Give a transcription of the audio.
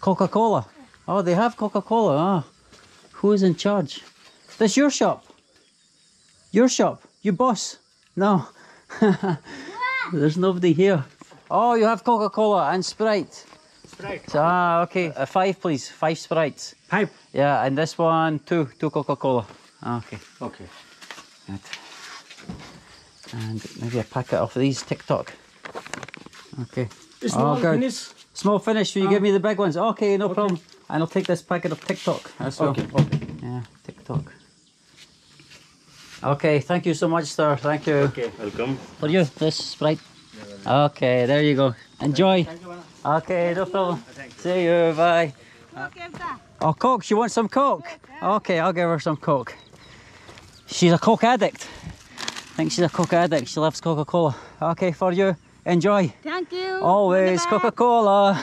Coca-Cola. Oh, they have Coca-Cola. Ah, who is in charge? This your shop? Your shop? You boss? No. There's nobody here. Oh, you have Coca-Cola and Sprite. Sprite. Ah, okay. Uh, five, please. Five Sprites. Pipe. Yeah, and this one, two, two Coca-Cola. Ah, Okay, Okay. good. And maybe a packet of these TikTok. Okay. It's Oh, not good. finish. Small finish, will you give me the big ones? Okay, no problem. And I'll take this packet of TikTok as well. Okay, okay. Yeah, TikTok. Okay, thank you so much, sir. Thank you. Okay, welcome. For you, this Sprite. Okay, there you go. Enjoy. Okay, no problem. See you, bye. Oh, Coke, she wants some Coke? Okay, I'll give her some Coke. She's a Coke addict. I think she's a Coke addict. She loves Coca-Cola. Okay, for you. Enjoy. Thank you. Always Coca-Cola.